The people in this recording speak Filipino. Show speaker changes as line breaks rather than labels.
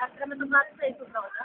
आश्रमातून जात नाही तुझा होता